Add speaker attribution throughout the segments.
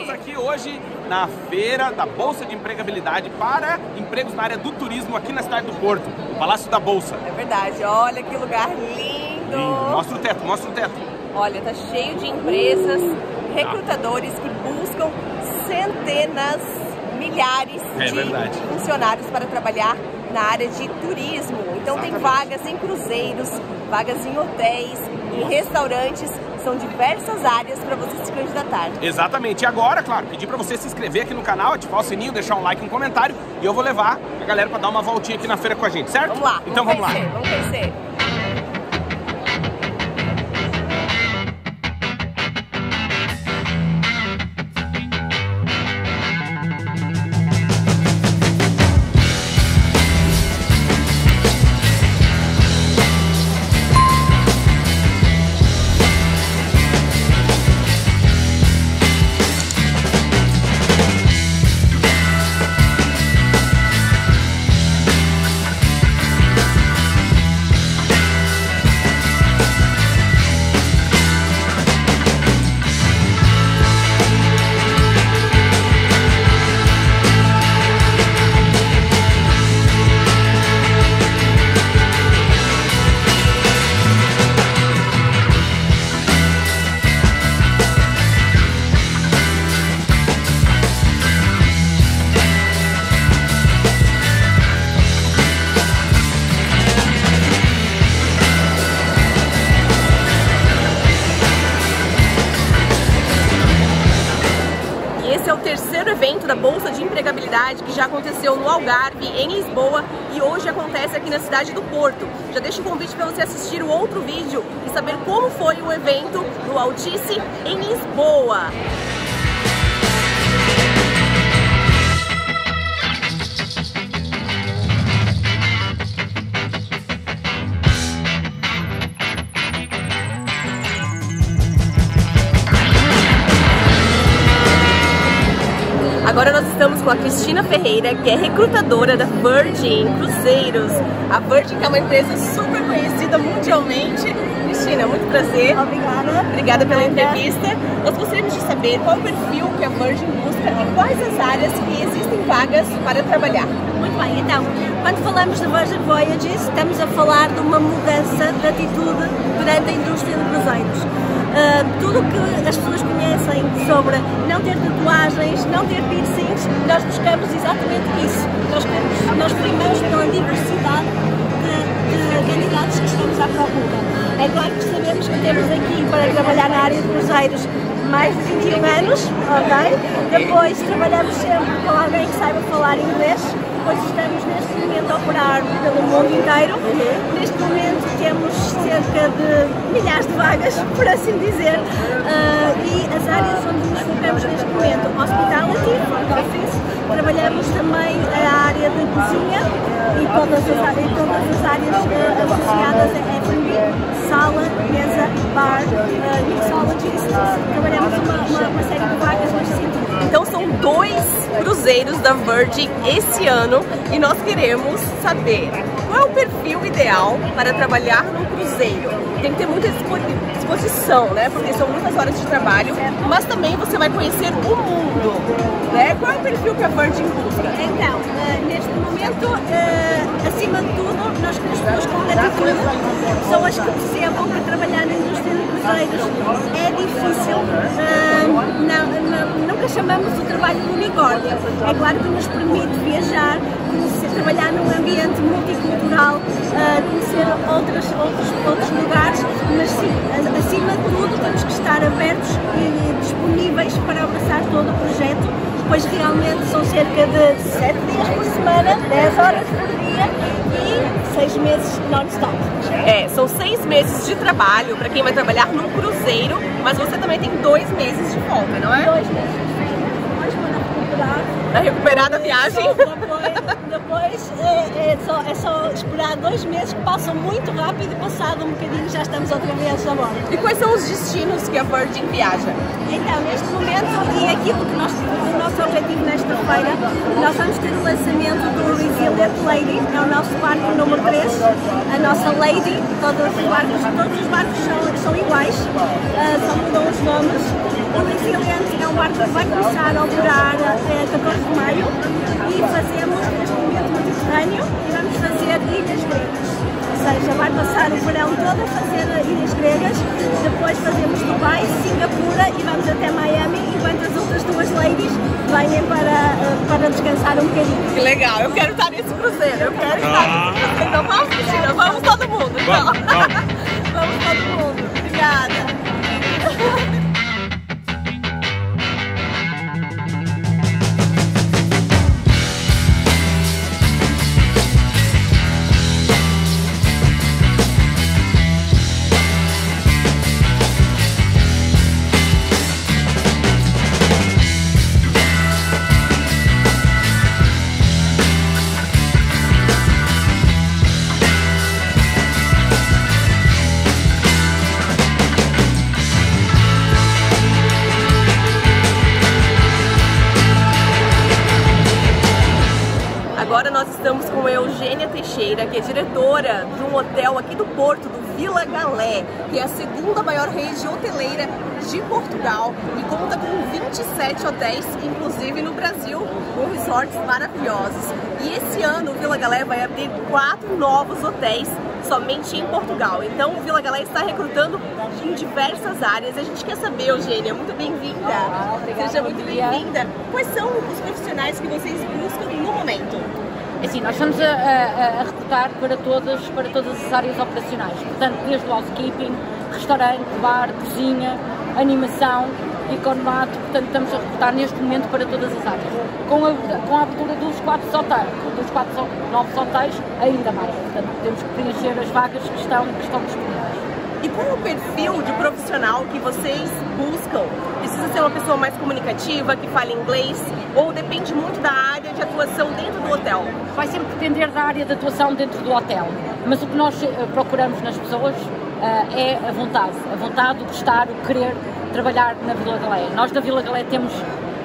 Speaker 1: Estamos aqui hoje na feira da Bolsa de Empregabilidade para empregos na área do turismo aqui na cidade do Porto, o Palácio da Bolsa.
Speaker 2: É verdade, olha que lugar lindo.
Speaker 1: Lindo. Mostra o teto, mostra o teto.
Speaker 2: Olha, tá cheio de empresas, recrutadores que buscam centenas, milhares
Speaker 1: É
Speaker 2: de
Speaker 1: verdade.
Speaker 2: funcionários para trabalhar na área de turismo. Então tem vagas em cruzeiros, vagas em hotéis, em restaurantes, são diversas áreas para você se candidatar.
Speaker 1: Exatamente. E agora, claro, pedir para você se inscrever aqui no canal, ativar o sininho, deixar um like, um comentário e eu vou levar a galera para dar uma voltinha aqui na feira com a gente, certo?
Speaker 2: Vamos lá,
Speaker 1: Então vamos,
Speaker 2: conhecer,
Speaker 1: lá.
Speaker 2: Vamos conhecer. Já aconteceu no Algarve, em Lisboa, e hoje acontece aqui na cidade do Porto. Já deixo o convite para você assistir o outro vídeo e saber como foi o evento no Altice, em Lisboa. Com a Cristina Ferreira, que é recrutadora da Virgin Cruzeiros. A Virgin é uma empresa super conhecida mundialmente. Cristina, muito prazer.
Speaker 3: Obrigada.
Speaker 2: Obrigada pela entrevista. Nós gostaríamos de saber qual o perfil que a Virgin busca e quais as áreas que existem vagas para trabalhar.
Speaker 3: Muito bem, então, quando falamos de Virgin Voyages, estamos a falar de uma mudança de atitude durante a indústria de cruzeiros. Tudo o que as pessoas conhecem sobre não ter tatuagens, não ter piercings, nós buscamos exatamente isso. Nós, nós primamos pela diversidade de, de candidatos que estamos à procura. É claro que sabemos que temos aqui para trabalhar na área de cruzeiros mais de 21 anos, ok? Depois trabalhamos sempre com alguém que saiba falar inglês, pois estamos neste momento a operar pelo mundo inteiro. Neste momento temos cerca de milhares de vagas, por assim dizer, ah, e as áreas onde nos focamos
Speaker 2: cruzeiros da Virgin esse ano e nós queremos saber qual é o perfil ideal para trabalhar num cruzeiro. Tem que ter muita dispo- disposição, né? Porque são muitas horas de trabalho, mas também você vai conhecer o mundo, né? Qual é o perfil que a Virgin busca?
Speaker 3: Então, uh, neste momento, uh, acima de tudo, nós queremos pessoas com atitude, pessoas que percebam que trabalhar na indústria de cruzeiros é difícil. Uh, não, não- nunca chamamos o trabalho de unicórnio. É claro que nos permite viajar, trabalhar num ambiente multicultural, uh, conhecer outros, outros, outros lugares, mas acima de tudo, temos que estar abertos e disponíveis para abraçar todo o projeto pois realmente são cerca de 7 dias por semana, 10 horas por dia e 6 meses non-stop.
Speaker 2: É, são seis meses de trabalho para quem vai trabalhar num cruzeiro, mas você também tem dois meses de folga, não é?
Speaker 3: Dois meses de férias, depois para recuperar.
Speaker 2: Para recuperar da viagem.
Speaker 3: Só Depois, depois é, é só, é só esperar dois meses que passam muito rápido e passado um bocadinho já estamos outra vez a bordo.
Speaker 2: E quais são os destinos que a Virgin viaja?
Speaker 3: Então, neste momento, e aquilo que nós, o nosso objetivo nesta feira, nós vamos ter o lançamento do Resilient Lady, é o nosso barco número 3, a nossa Lady, todos os barcos, todos os barcos são, são iguais, ah, só mudam os nomes. O Resilient é o barco vai começar a operar até 14 de maio e fazemos neste momento Mediterrâneo e vamos fazer ilhas gregas. Ou seja, vai passar o verão todo a fazer ilhas gregas, depois fazemos Dubai, Singapura e vamos até Miami, enquanto as outras duas ladies vêm para, para descansar um bocadinho.
Speaker 2: Que legal, eu quero estar nesse cruzeiro, eu quero estar nesse cruzeiro. Então vamos, Cristina, vamos todo mundo. Então.
Speaker 1: Vamos. vamos
Speaker 2: que é diretora de um hotel aqui do Porto, do Vila Galé, que é a segunda maior rede hoteleira de Portugal e conta com 27 hotéis, inclusive no Brasil, com resorts maravilhosos. E esse ano o Vila Galé vai abrir quatro novos hotéis somente em Portugal. Então o Vila Galé está recrutando em diversas áreas. A gente quer saber, Eugênia, muito bem-vinda. Seja muito bem-vinda. Quais são os profissionais que vocês buscam no momento?
Speaker 4: Assim, nós estamos a, a, a, recrutar para todas, para todas as áreas operacionais, portanto, desde o housekeeping, restaurante, bar, cozinha, animação, economato, portanto, estamos a recrutar neste momento para todas as áreas. Com a, com a abertura dos quatro hotéis, dos quatro novos hotéis, ainda mais. Portanto, temos que preencher as vagas que estão, que estão disponíveis.
Speaker 2: E qual é o perfil de profissional que vocês buscam? Precisa ser uma pessoa mais comunicativa, que fale inglês? Ou depende muito da área de atuação dentro do hotel?
Speaker 4: Vai sempre depender da área de atuação dentro do hotel. Mas o que nós eh, procuramos nas pessoas uh, é a vontade. A vontade, o gostar, o querer trabalhar na Vila Galé. Nós na Vila Galé temos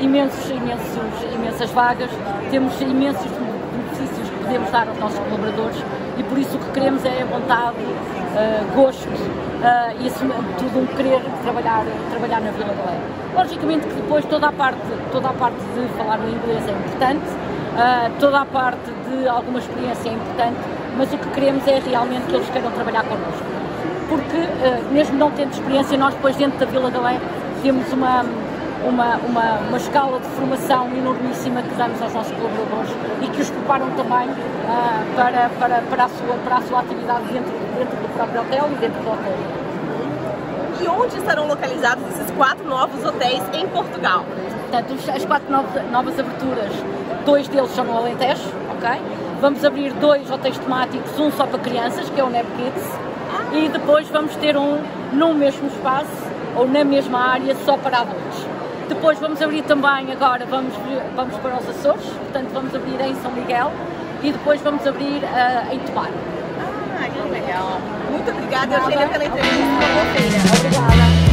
Speaker 4: imensos, imensos, imensas vagas, temos imensos benefícios que podemos dar aos nossos colaboradores e por isso o que queremos é vontade, uh, gosto uh, e acima de tudo um querer trabalhar, trabalhar na Vila Galé. Logicamente que depois toda a parte, toda a parte de falar no inglês é importante, uh, toda a parte de alguma experiência é importante, mas o que queremos é realmente que eles queiram trabalhar connosco. Porque mesmo não tendo experiência, nós depois dentro da Vila Galé temos uma uma, uma, uma escala de formação enormíssima que damos aos nossos colaboradores e que os preparam também uh, para, para, para, a sua, para a sua atividade dentro, dentro do próprio hotel e dentro do hotel.
Speaker 2: E onde estarão localizados esses quatro novos hotéis em Portugal?
Speaker 4: Portanto, as quatro novas, novas aberturas, dois deles são no Alentejo, ok? Vamos abrir dois hotéis temáticos, um só para crianças, que é o Neb Kids, e depois vamos ter um no mesmo espaço ou na mesma área só para adultos. Depois vamos abrir também, agora vamos, vamos para os Açores, portanto vamos abrir em São Miguel e depois vamos abrir uh, em Tomar.
Speaker 2: Ah, que legal. Muito obrigada, Eugênia, pela entrevista. Feira.
Speaker 4: Obrigada.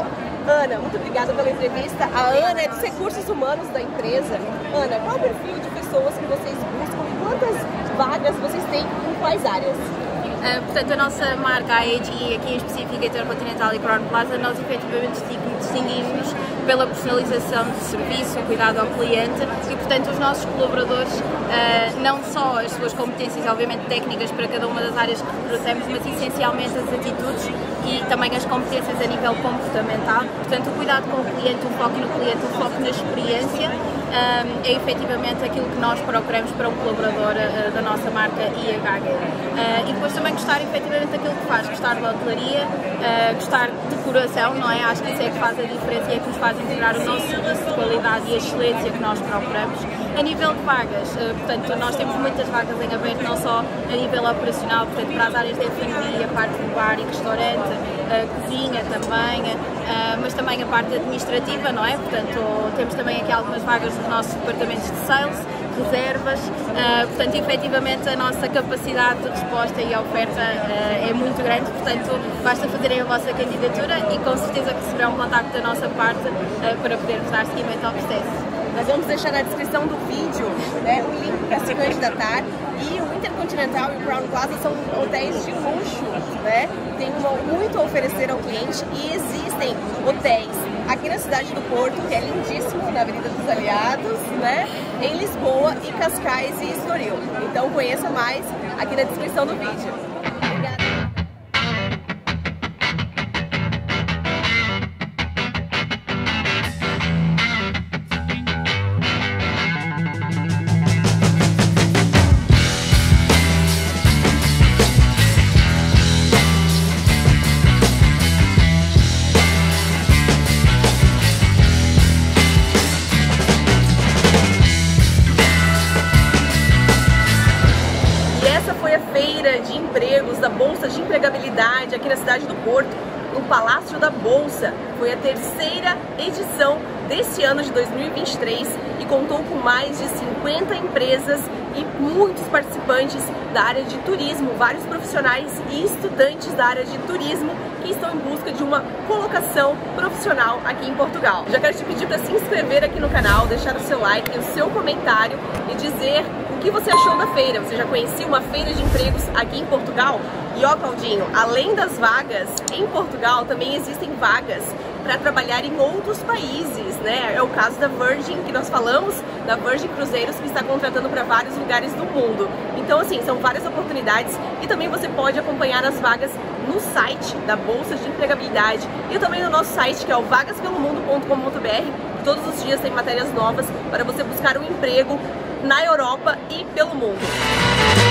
Speaker 2: Portugal. Ana, muito obrigada pela entrevista. A Ana é dos recursos humanos da empresa. Ana, qual o perfil de pessoas que vocês buscam e quantas vagas vocês têm em quais áreas?
Speaker 5: Uh, portanto, a nossa marca, a AG, aqui em específico Intercontinental e Crown Plaza, nós efetivamente distinguimos pela personalização de serviço, cuidado ao cliente e, portanto, os nossos colaboradores, uh, não só as suas competências, obviamente, técnicas para cada uma das áreas que recrutamos, mas essencialmente as atitudes e também as competências a nível comportamental. Portanto, o cuidado com o cliente, o foco no cliente, o foco na experiência um, é efetivamente aquilo que nós procuramos para um colaborador uh, da nossa marca IHG. Uh, e depois também gostar efetivamente daquilo que faz, gostar da hotelaria, uh, gostar de coração, não é? Acho que isso é que faz a diferença e é que nos faz integrar o nosso serviço de qualidade e a excelência que nós procuramos. A nível de vagas, portanto, nós temos muitas vagas em aberto, não só a nível operacional, portanto, para as áreas de F&B, a parte do bar e restaurante, a cozinha também, mas também a parte administrativa, não é? Portanto, temos também aqui algumas vagas dos nossos departamentos de sales, reservas, uh, portanto, efetivamente a nossa capacidade de resposta e oferta uh, é muito grande, portanto, basta fazerem a vossa candidatura e com certeza receberão um contacto da nossa parte uh, para podermos dar seguimento ao processo.
Speaker 2: Nós vamos deixar na descrição do vídeo né, o link para se candidatar e o Intercontinental e o Crown Plaza são hotéis de luxo, né? Tem muito a oferecer ao cliente e existem hotéis aqui na cidade do Porto, que é lindíssimo, na Avenida dos Aliados, né? Em Lisboa e Cascais e Estoril. Então conheça mais aqui na descrição do vídeo. Da Bolsa de Empregabilidade aqui na cidade do Porto, no Palácio da Bolsa. Foi a terceira edição desse ano de 2023 e contou com mais de 50 empresas e muitos participantes da área de turismo, vários profissionais e estudantes da área de turismo que estão em busca de uma colocação profissional aqui em Portugal. Já quero te pedir para se inscrever aqui no canal, deixar o seu like, o seu comentário e dizer que você achou da feira. Você já conhecia uma feira de empregos aqui em Portugal? E ó, Claudinho, além das vagas, em Portugal também existem vagas para trabalhar em outros países, né? É o caso da Virgin, que nós falamos, da Virgin Cruzeiros, que está contratando para vários lugares do mundo. Então, assim, são várias oportunidades e também você pode acompanhar as vagas no site da Bolsa de Empregabilidade e também no nosso site, que é o vagaspelomundo.com.br. Todos os dias tem matérias novas para você buscar um emprego na Europa e pelo mundo.